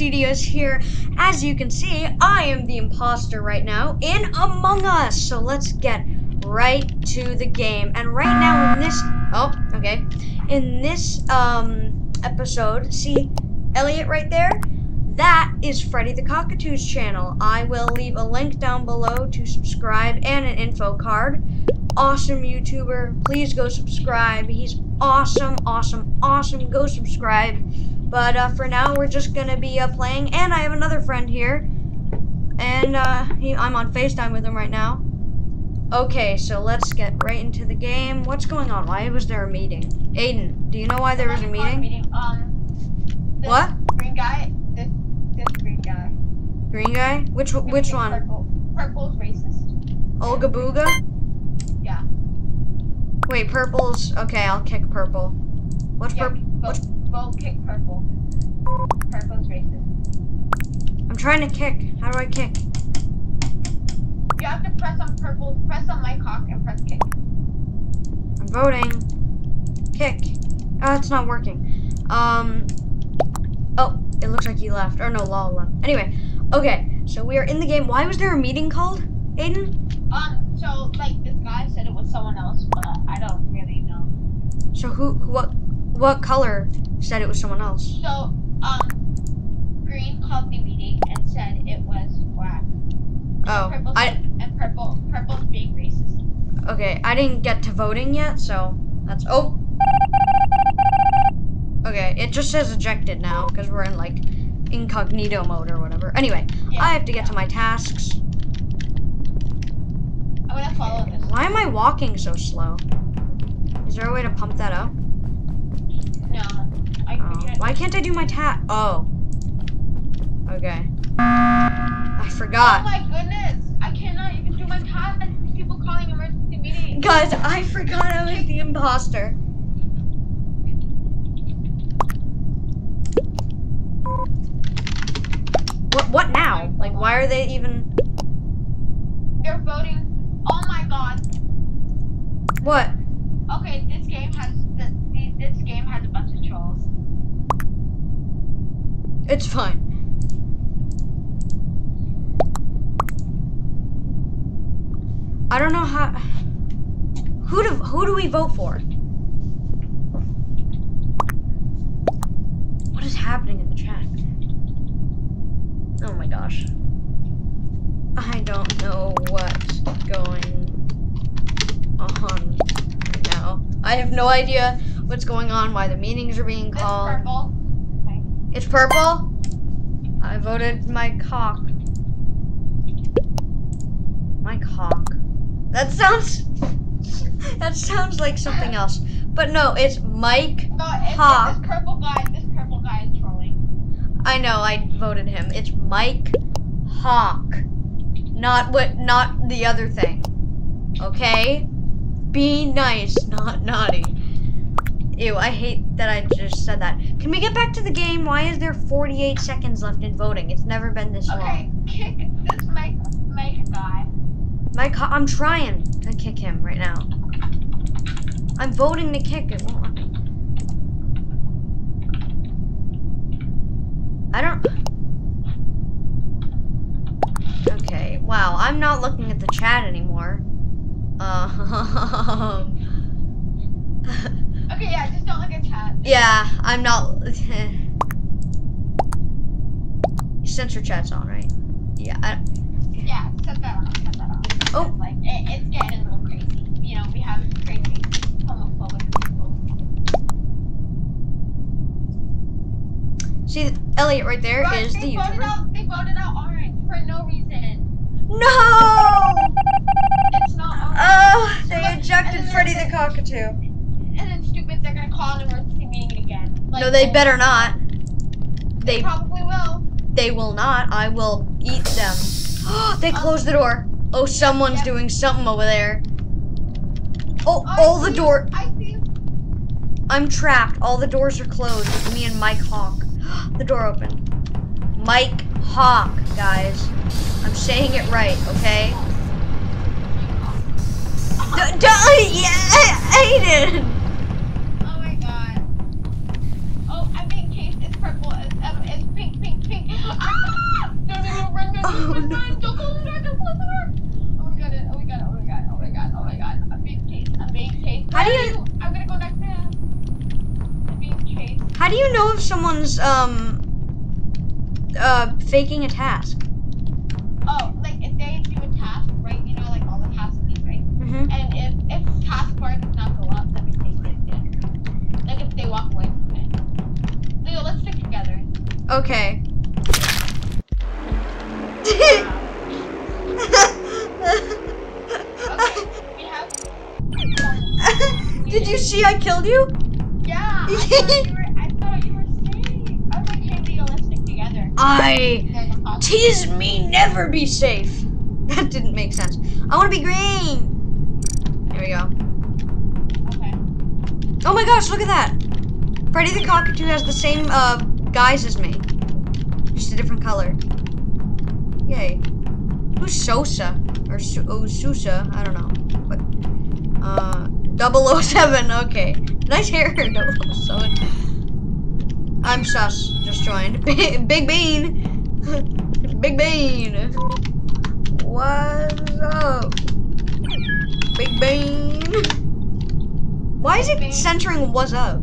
Studios here. As you can see, I am the imposter right now in Among Us. So let's get right to the game. And right now in this, oh, okay, in this um episode, see Elliot right there? That is Freddy the Cockatoo's channel. I will leave a link down below to subscribe and an info card. Awesome YouTuber. Please go subscribe. He's awesome, awesome, awesome. Go subscribe. But uh, for now, we're just gonna be uh, playing. And I have another friend here, and uh, he, I'm on FaceTime with him right now. Okay, so let's get right into the game. What's going on? Why was there a meeting? Aiden, do you know why there was a meeting? Um, What? Green guy. This this green guy. Green guy? Which which one? Purple. Purple's racist. Olga Booga? Yeah. Wait, purple's okay. I'll kick purple. What's yeah. purple? Vote, vote kick purple. Purple's racist. I'm trying to kick. How do I kick? You have to press on purple. Press on my cock and press kick. I'm voting. Kick. Oh, it's not working. Um. Oh, it looks like he left. Or no, Lol left. Anyway, okay. So we are in the game. Why was there a meeting called, Aiden? Um. So like this guy said it was someone else, but I don't really know. So who, who what, what color said it was someone else? So um, green called the meeting and said it was black. Oh, Purple I and purple. Purple's being racist. okay. I didn't get to voting yet, so that's oh. Okay, it just says ejected now because we're in like incognito mode or whatever. Anyway, Yeah. I have to get to my tasks. I'm gonna follow this. Why am I walking so slow? Is there a way to pump that up? No. I Oh, can't. Why can't I do my tat? Oh. Okay. I forgot. Oh my goodness! I cannot even do my task. People calling emergency meeting. Guys, I forgot I was the imposter. What what now? Like why are they even They're voting. Oh my god. what? Okay, this game has this, this game has a bunch of trolls. It's fine. I don't know how who do who do we vote for? What is happening in the chat? Oh my gosh. I don't know what's going on right now. I have no idea what's going on, why the meetings are being called. It's purple. I voted my cock. My cock. That sounds. That sounds like something else. But no, it's Mike. No, it's, Hawk. this purple guy. This purple guy is trolling. I know. I voted him. It's Mike Hawk. Not what. Not the other thing. Okay. Be nice, not naughty. Ew, I hate that I just said that. Can we get back to the game? Why is there 48 seconds left in voting? It's never been this long. Okay, kick this Mike Mike guy. My co- I'm trying to kick him right now. I'm voting to kick it. Won't let me. I don't. Okay. Wow. I'm not looking at the chat anymore. Uh. Okay, yeah, just don't look at chat. yeah. I'm not. Censor chat's on, right? Yeah. I, Yeah, set that off. Set that off. Oh. Like it, it's getting a little crazy. You know, we have crazy homophobic people. see, Elliot right there But is they the voted YouTuber. out. They voted out orange for no reason. No! It's not orange. Oh, they Look, ejected Freddy the cockatoo. and then stupid, they're gonna call an emergency meeting again. Like, No, they oh, better not. They probably will. they will not. I will eat them. they oh. closed the door. Oh, someone's Yeah. doing something over there. Oh, I all the door. I see. I'm trapped. All the doors are closed. It's me and Mike Hawk. the door opened. Mike Hawk, guys. I'm saying it right, okay? D- yeah, Aiden. oh, no. How do you... How do you know if someone's, um, uh, faking a task? Oh, like, if they do a task, right, you know, like, all the tasks, right? Mm-hmm. And if, if task bar does not go up, that means they did it. Like, if they walk away from it. Leo, let's stick together. Okay. Killed you? Yeah, I thought you were. I thought you were safe. I was like, hey, Leo, let's stick together. I There's a possibility. tease me never be safe. That didn't make sense. I want to be green. Here we go. Okay. Oh my gosh, look at that. Freddy the Cockatoo has the same uh, guise as me. Just a different color. Yay. Who's Sosa? Or Su- oh, Sousa? I don't know. But, uh, 007, okay. Nice hair, 007. I'm sus, just joined. Big Bean! Big Bean! What's up? Big Bean! Why is it centering what's up?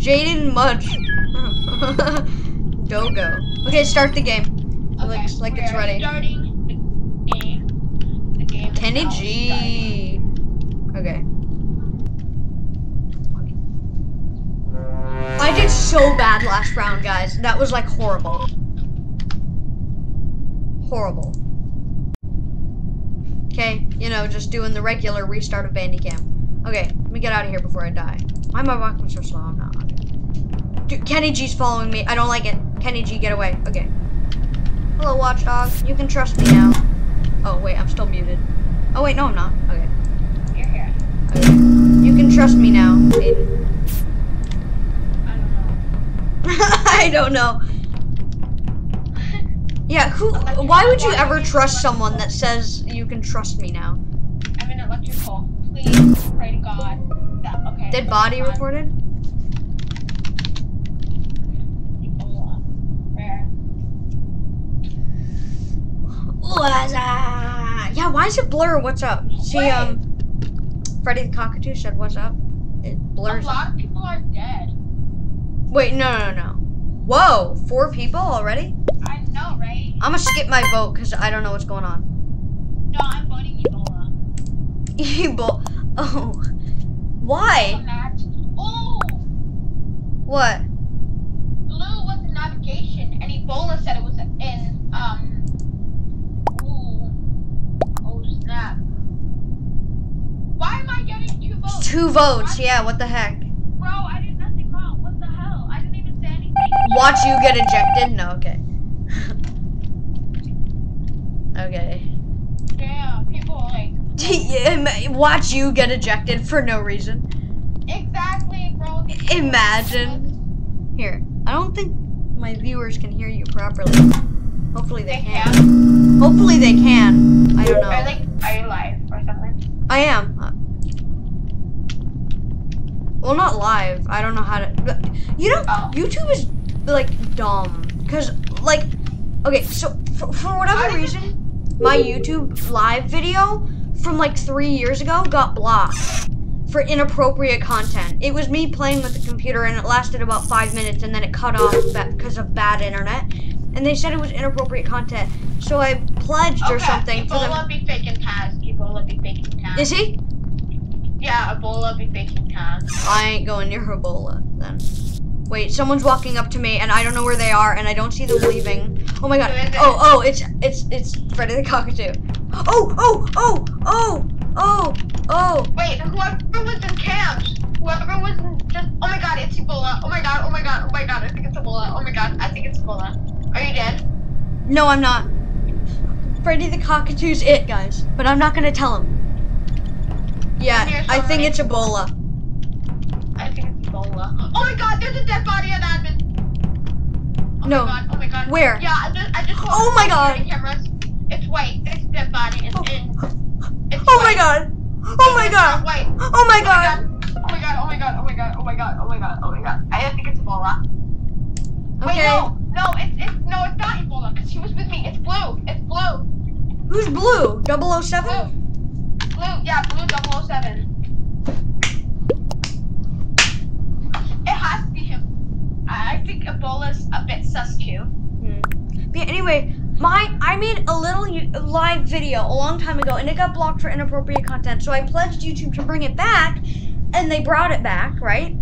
Jaden Mudge. Dogo. Okay, start the game. It okay. looks like it's ready. Starting the game. Kenny G. Okay. I did so bad last round, guys. That was like horrible. Horrible. Okay, you know, just doing the regular restart of Bandicam. Okay, let me get out of here before I die. Why am I walking so slow? I'm not. Dude, Kenny G's following me. I don't like it. Kenny G, get away. Okay. Hello, Watchdog. You can trust me now. Oh, wait, I'm still muted. Oh, wait, no, I'm not. Okay. You're here. okay. You can trust me now, Aiden. I don't know. I don't know. Yeah, who? Why would you ever trust someone that says you can trust me now? I'm in electrical. Please pray to God. That, okay. Dead body God. reported? Where? What's up? Yeah, why is it blur? What's up? She Wait. um, Freddy the Cockatoo said, "What's up?" It blurs. A lot of people are dead. Wait, no, no, no. Whoa, four people already? I know, right? I'm gonna skip my vote because I don't know what's going on. No, I'm voting Ebola. Evil. Oh, why? Oh, What? blue was in navigation, and Ebola said it was in um. Ooh. Oh snap! Why am I getting two votes? Yeah. What the heck? Bro, I did nothing wrong. What the hell? I didn't even say anything. Watch you get ejected? No, okay. okay. Damn, people like Watch you get ejected for no reason. exactly, bro. Imagine. Here, I don't think my viewers can hear you properly. Hopefully they They can. can. Hopefully they can. I don't Are know. like, are you live or something? I am. Well, not live. I don't know how to. but- You know, Oh. YouTube is like dumb. Cause like, okay, so for, for whatever reason, my YouTube live video from like three years ago got blocked for inappropriate content. It was me playing with the computer, and it lasted about five minutes, and then it cut off because of bad internet. And they said it was inappropriate content, so I pledged or Okay, something for them. Ebola be faking Taz. Ebola be faking Taz. Is he? Yeah, Ebola be faking Taz. I ain't going near Ebola then. Wait, someone's walking up to me and I don't know where they are and I don't see them leaving. Oh my god. Who is it? Oh, oh, it's it's it's Freddy the Cockatoo. Oh, oh, oh, oh, oh, oh. Wait, whoever was in camps, whoever was in just, oh my god, it's Ebola. Oh my god, oh my god, oh my god, I think it's Ebola. Oh my god, I think it's Ebola. Are you dead? No, I'm not. Freddy the Cockatoo's it, guys. But I'm not gonna tell him. Yeah, I think it's Ebola. I think it's Ebola. Oh my god, there's a dead body on admin. Oh No. my god, oh my god. Where? Yeah, I just, I just Oh my God. Cameras. It's white. It's a dead body. It's Oh. in. It's Oh my god. Oh my god. Oh my oh god. Oh my god, oh my god, oh my god, oh my god, oh my god, oh my god. I think it's Ebola. Wait, Okay. no, no, it's, it's, no, it's not Ebola, because she was with me. It's blue. It's blue. Who's blue? 007? Blue. blue, yeah, blue 007. It has to be him. I I think Ebola's a bit sus too. But yeah, anyway, my I made a little live video a long time ago, and it got blocked for inappropriate content. So I pledged YouTube to bring it back, and they brought it back, right?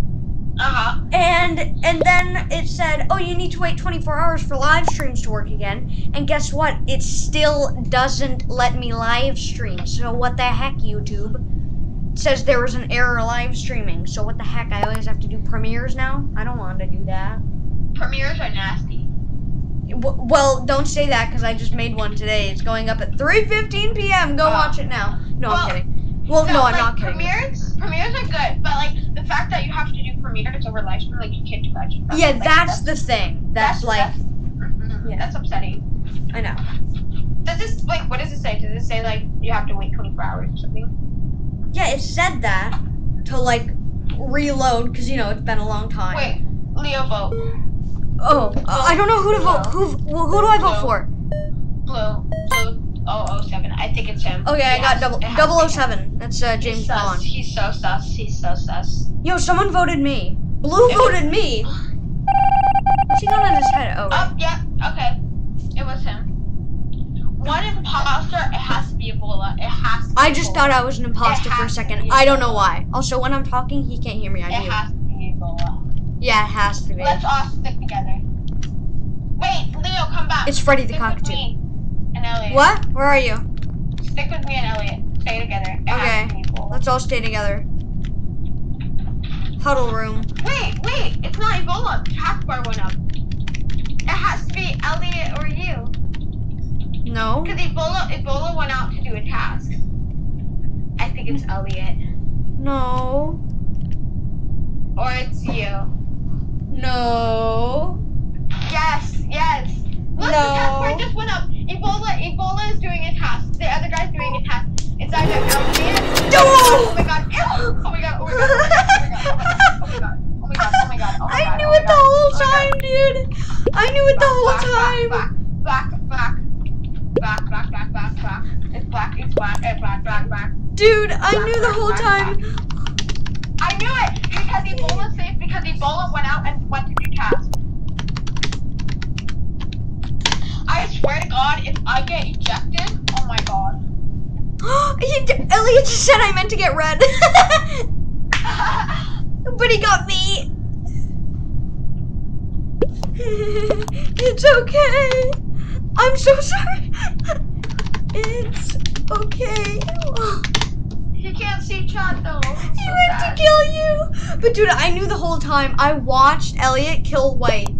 Uh huh. And and then it said, "Oh, you need to wait 24 hours for live streams to work again." And guess what? It still doesn't let me live stream. So what the heck, YouTube? It says there was an error live streaming. So what the heck? I always have to do premieres now. I don't want to do that. Premieres are nasty. W- Well, don't say that because I just made one today. It's going up at 3:15 p.m. Go Oh. watch it now. No, Well, I'm kidding. Well, no, I'm like, not kidding. Premieres, premieres are good, but like the fact that you have to do premieres over live stream, like you can't do that. Yeah, like, that's the thing. That's like, that's, mhm, Yeah. that's upsetting. I know. Does this like what does it say? Does it say like you have to wait 24 hours or something? Yeah, it said that to like reload because you know it's been a long time. Wait, Leo vote. Oh, uh, I don't know who to vote. Who? Well, who do I vote for? Blue, blue. Oh, 007. I think it's him. Okay, I He got double double to oh be him. seven. That's uh, James He's sus. Bond. He's so sus. He's so sus. Yo, someone voted me. Blue It was- voted me. What's he gonna just head over? Oh, yeah. Okay, it was him. One imposter. It has to be Ebola. It has. To be I just Ebola. thought I was an imposter for a second. I don't know why. Also, when I'm talking, he can't hear me. I It mute. has to be Ebola. Yeah, it has to be. Let's all stick together. Come back. It's Freddy the Stick with cockatoo. and Elliot. What? Where are you? Stick with me and Elliot. Stay together. Okay. Let's all stay together. Huddle room. Wait, wait. It's not Ebola. The taskbar went up. It has to be Elliot or you. No. Because Ebola, Ebola went out to do a task. I think it's Elliot. No. Or it's you. No. Yes, yes. Look, No. the taskbar just went up. Ebola, Ebola is doing a task. The other guy's doing a task. It's either Elliot. No! Oh my god. Ew. Oh my god. Oh my god. Oh my god. Oh my god. Oh my god. Oh my god. Oh my I knew oh it the whole oh god. time, dude. I knew it the whole time. Back, back, back, back, back, back, back, back. It's black, it's black, it's black, black, black. Dude, I knew the whole time. I knew it because Ebola safe because Ebola went out and went to do tasks. I swear to God, if I get ejected, oh my God. He Elliot just said I meant to get red. but he got me. it's okay. I'm so sorry. It's okay. he can't see chat though. He meant to kill you. But dude, I knew the whole time. I watched Elliot kill White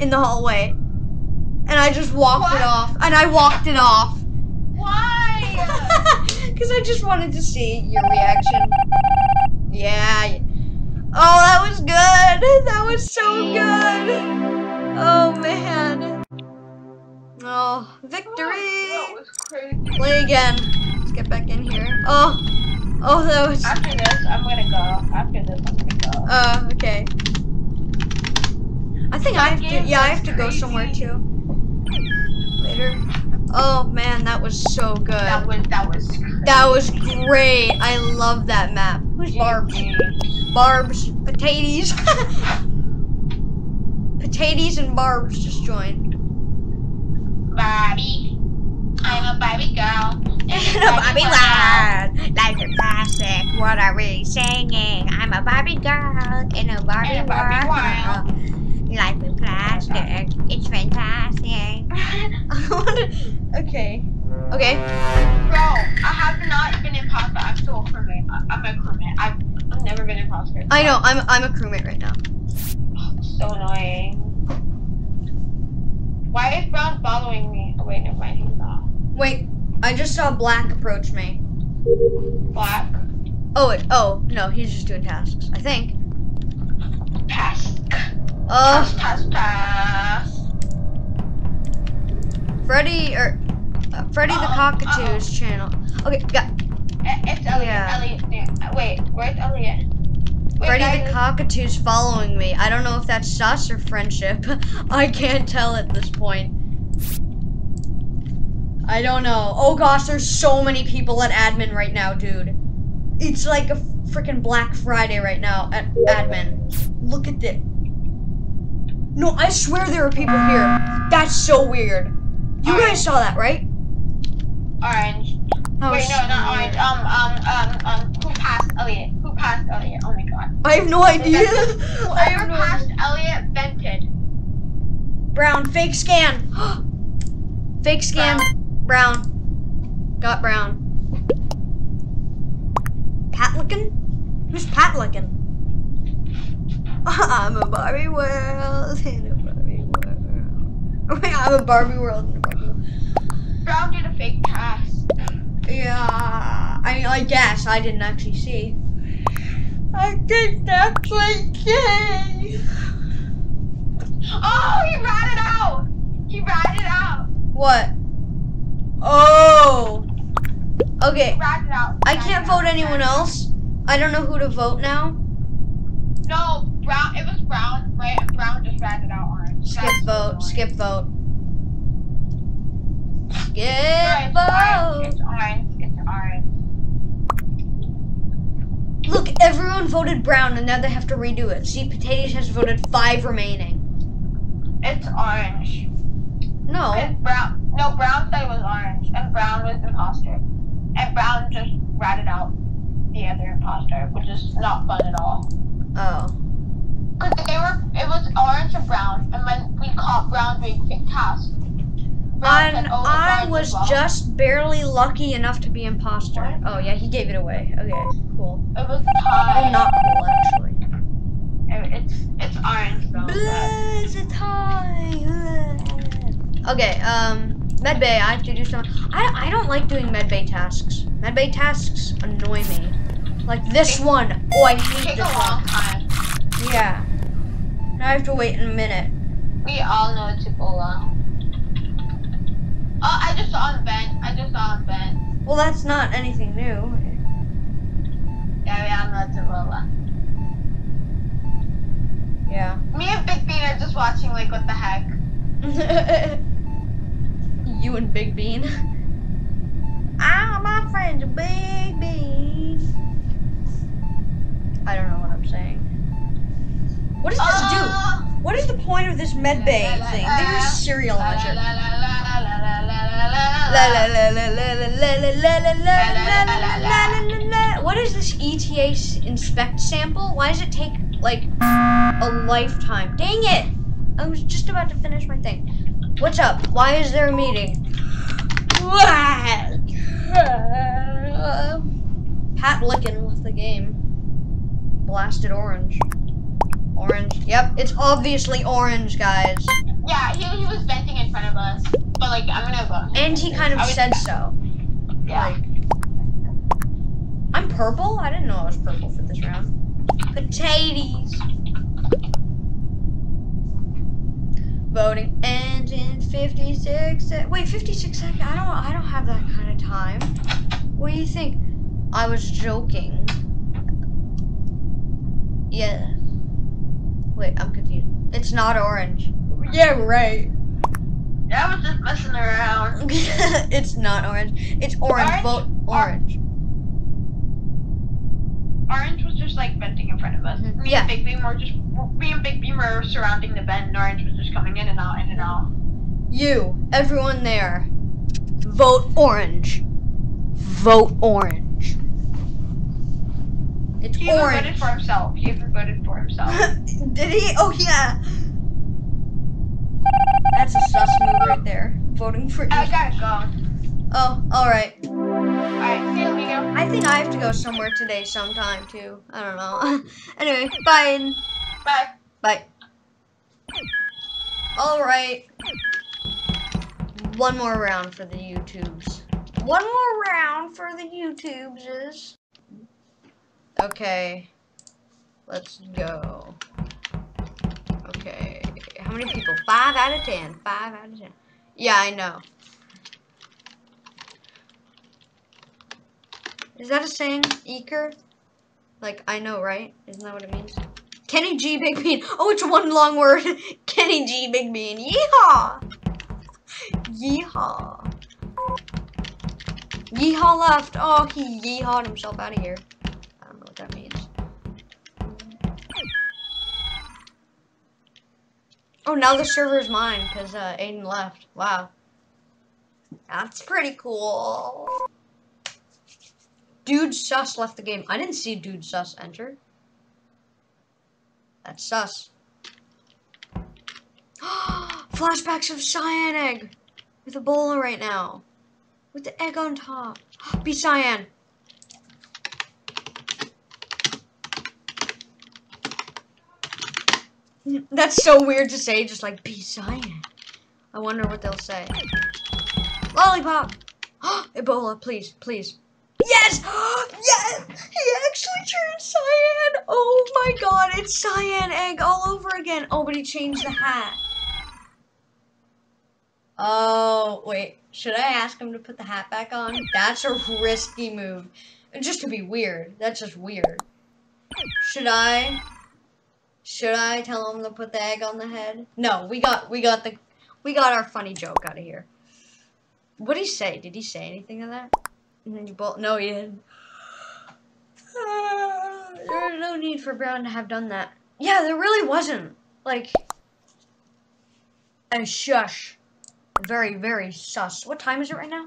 in the hallway. And I just walked it off. And I walked it off. Why? Because I just wanted to see your reaction. Yeah. Oh, that was good. That was so good. Oh, man. Oh, victory. That was crazy. Play again. Let's get back in here. Oh. Oh, that was. After this, I'm gonna go. After this, I'm gonna go. Uh, okay. I think I have to. Yeah, I have to go somewhere too. Later. Oh man, that was so good. that was that was. Crazy. That was great. I love that map. Who's Barbs? Barbs, potatoes. potatoes and Barbs just joined. Barbie. I'm a Barbie girl. In a Barbie world, life is plastic. What are we singing? I'm a Barbie girl in a Barbie, In a Barbie world. Life is plastic. It's fantastic. Okay. Okay. Bro, I have not been imposter. I'm still a crewmate. I- I'm a crewmate. I've, I've never been imposter. I know. I'm I'm a crewmate right now. So annoying. Why is Brown following me? Oh wait, never mind. He's not. Wait. I just saw Black approach me. Black. Oh, it, oh no, he's just doing tasks. I think. Task. Uh, Task, task, task. Freddy or uh, Freddy the Uh-oh, Cockatoo's channel. Okay, got Eh, It's Elliot. Yeah. Elliot. yeah. Wait, where's Elliot? Wait, Freddy the Cockatoo's following me. I don't know if that's sus or friendship. I can't tell at this point. I don't know. Oh gosh, there's so many people at admin right now, dude. It's like a freaking Black Friday right now at admin. Look at this. No, I swear there are people here. That's so weird. You Alright. guys saw that, right? Orange. That Wait, no, not orange. Um, um, um, um, who passed Elliot? Who passed Elliot? Oh my god. I have no idea. I Whoever have no passed idea. Elliot vented. Brown, fake scan. fake scan. Brown. Got Brown. Pat Patlickin? Who's Pat Patlickin? I'm a Barbie world in a Barbie world. I'm a Barbie world in a Barbie world. Brown did a fake pass. Yeah, I mean, I guess I didn't actually see. I didn't actually see. Oh, he ratted out. He ratted out. What? Oh. Okay, He ratted out. I can't out, vote anyone else. I don't know who to vote now. No, Brown. It was Brown, right? Brown just ratted out orange. Skip That's vote. Skip vote. Skip Orange. It's orange. It's orange. Look, everyone voted brown, and now they have to redo it. See, Potatoes has voted five remaining. It's orange. No. It's Brown. No, Brown said it was orange, and Brown was imposter. And Brown just ratted out the other imposter, which is not fun at all. Oh. Cause they were, it was orange and brown, and when we caught Brown doing fake tasks, And said, "Oh, I was well." just barely lucky enough to be imposter. Oh yeah, he gave it away. Okay, cool. It was Oh, tie. not cool actually. It's it's orange though. Bless the time. Okay, um, medbay. I have to do some. I I don't like doing medbay tasks. Medbay tasks annoy me. Like this one. Oh, I hate Take a this long one. time. Yeah. Now I have to wait a minute. We all know it's Ebola. Oh, I just saw on Ben. I just saw on Ben. Well, that's not anything new. Yeah, we all know it's Ebola. Yeah. Me and Big Bean are just watching like what the heck. you and Big Bean. Ah, my friend's a Big Bean. I don't know what I'm saying. What does this do? What is the point of this medbay thing? There's serializer. La la la What is this ETA inspect sample? Why does it take like a lifetime? Dang it! I was just about to finish my thing. What's up? Why is there a meeting? Pat Lickin left the game. Blasted orange. Orange. Yep, it's obviously orange, guys. Yeah, he, he was venting in front of us. But like, I'm gonna vote. And he kind of I was- said so. Yeah. Like, I'm purple? I didn't know I was purple for this round. Potatoes. Voting ends in 56 sec- Wait, 56 seconds? I don't I don't have that kind of time. What do you think? I was joking. Yeah. Wait, I'm confused. It's not orange. Yeah, right. I was just messing around. it's not orange. It's orange. Orange? Vote orange. Orange was just like venting in front of us. Mhm. Me Yeah. and Big Bean were just me and Big Bean were surrounding the vent, and Orange was just coming in and out, in and out. You, everyone there, vote orange. Vote orange. It's He orange. voted for himself. He voted for himself. Did he? Oh yeah. That's a sus move right there. Voting for. You. I gotta go. Oh, all right. Alright, see you later. I think I have to go somewhere today sometime too. I don't know. anyway, bye. Bye. Bye. All right. One more round for the YouTubes. One more round for the YouTubes is. Okay. Let's go. Okay. How many people? Five out of ten. Five out of ten. Yeah, I know. Is that a saying, Eker? Like, I know, right? Isn't that what it means? Kenny G Big Bean. Oh, it's one long word. Kenny G Big Bean. Yeehaw! Yeehaw. Yeehaw left. Oh, he yeehawed himself out of here. Oh, now the server is mine because uh, Aiden left. Wow. That's pretty cool. Dude Sus left the game. I didn't see Dude Sus enter. That's sus. Flashbacks of Cyan Egg with a bowl right now. With the egg on top. Be Cyan. That's so weird to say, just like be Cyan. I wonder what they'll say. Lollipop! Ebola, please, please. Yes! yes! He actually turned cyan! Oh my god, it's cyan egg all over again. Oh, but he changed the hat. Oh, wait. Should I ask him to put the hat back on? That's a risky move. And just to be weird. That's just weird. Should I? Should I tell him to put the egg on the head? No, we got we got the we got our funny joke out of here. What did he say? Did he say anything of that? No, he didn't. There's no need for Brown to have done that. Yeah, there really wasn't. Like, and shush. Very, very sus. What time is it right now?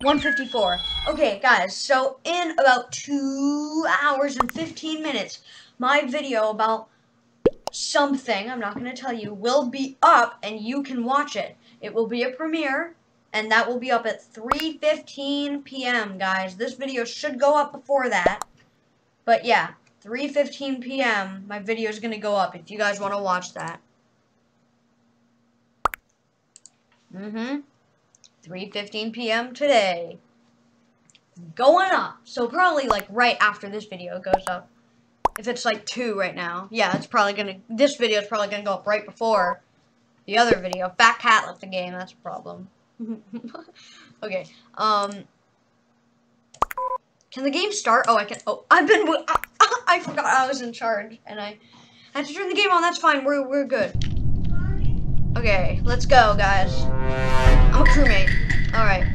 154. Okay, guys, so in about 2 hours and 15 minutes, my video about something, I'm not going to tell you, will be up and you can watch it. It will be a premiere and that will be up at 3.15 p.m., guys. This video should go up before that. But yeah, 3.15 p.m., my video is going to go up if you guys want to watch that. Mm-hmm. 3.15 p.m. today. Going up. So probably like right after this video goes up. If it's like 2 right now. Yeah, it's probably to, this video is probably to go up right before the other video. Fat Cat left the game, that's a problem. okay. Um. Can the game start? Oh, I can. Oh, I've been. I, I forgot I was in charge, and I I had to turn the game on. That's fine. We're we're good. Okay, let's go, guys. I'm a crewmate. All right.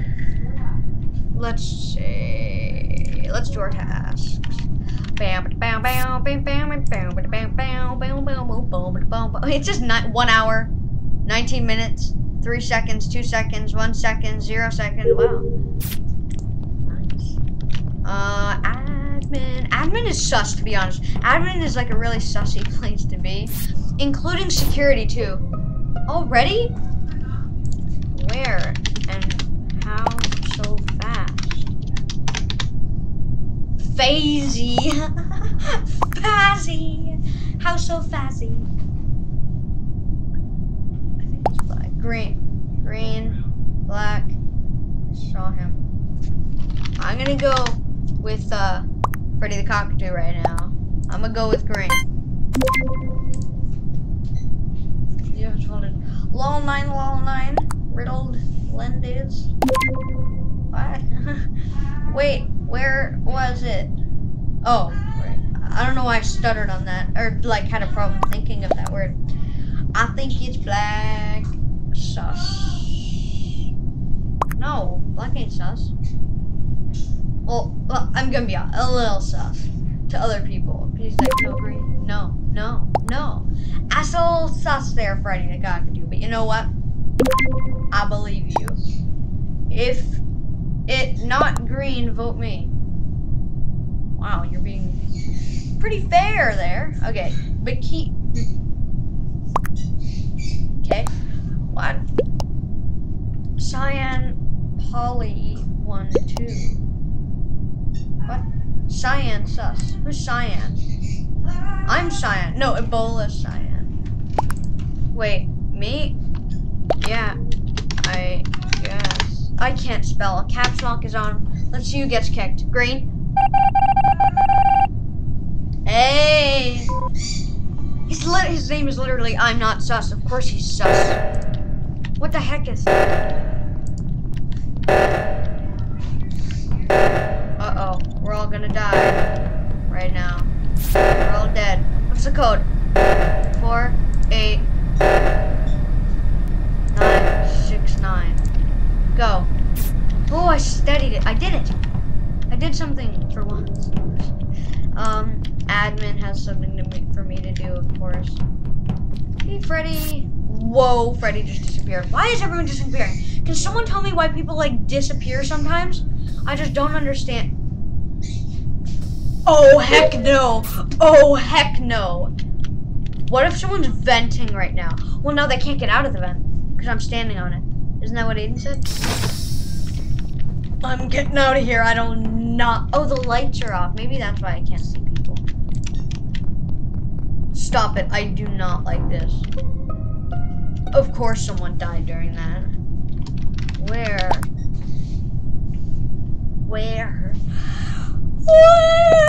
Let's see. Let's do our tasks. It's just not one hour, 19 minutes. Three seconds, two seconds, one second, zero seconds. Wow. Nice. Uh, admin. Admin is sus, to be honest. Admin is like a really sussy place to be. Including security, too. Already? Where? And how so fast? Phasey. Fazzy. How so fazzy? green, green, black. I saw him. I'm gonna go with uh, Freddy the Cockatoo right now. I'm gonna go with green. Yeah, it's wanted. Lol nine, lol nine, riddled lenses. What? Wait, where was it? Oh, right. I don't know why I stuttered on that, or like had a problem thinking of that word. I think it's black sus. No, black ain't sus. Well, well I'm gonna be a, a little sus to other people. He's like, no, green. No, no, no. Asshole sus there, Freddy the Cockatoo. But you know what? I believe you. If it not green, vote me. Wow, you're being pretty fair there. Okay, but keep. Okay. What? Cyan Polly 1 2. What? Cyan sus. Who's Cyan? I'm Cyan. No, Ebola Cyan. Wait, me? Yeah, I. I can't spell. Caps lock is on. Let's see who gets kicked. Green? Hey! His, his name is literally I'm not sus. Of course he's sus. What the heck is Uh-oh. We're all gonna die. Right now. We're all dead. What's the code? Four, I studied it. I did it. I did something for once. Um, admin has something to me, for me to do, of course. Hey, Freddy. Whoa, Freddy just disappeared. Why is everyone disappearing? Can someone tell me why people like disappear sometimes? I just don't understand. Oh, heck no. Oh, heck no. What if someone's venting right now? Well, no, they can't get out of the vent because I'm standing on it. Isn't that what Aiden said? I'm getting out of here. I don't not. Oh, the lights are off. Maybe that's why I can't see people. Stop it. I do not like this. Of course someone died during that. Where? Where? Where?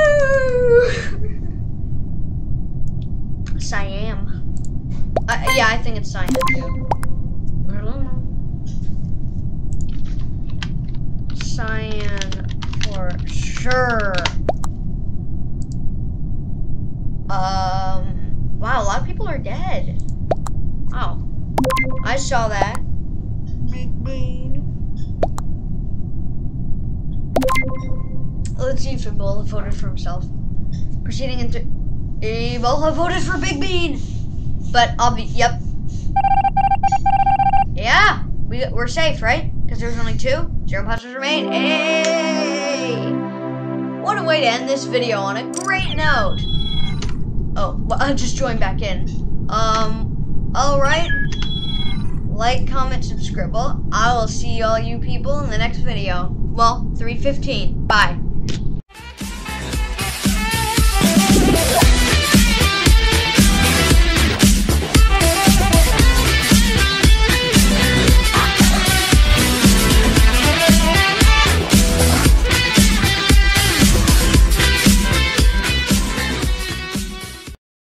Cyan. Uh, yeah, I think it's Cyan too. Cyan for sure. Um, wow, a lot of people are dead. Oh, I saw that. Big Bean. Let's see if Ebola voted for himself. Proceeding into Ebola voted for Big Bean. But obvi yep. Yeah, we we're safe, right? Because there's only two. Zero imposters remain. Hey! What a way to end this video on a great note. Oh, well, I'll just join back in. Um, alright. Like, comment, subscribe. I will see all you people in the next video. Well, 315. Bye.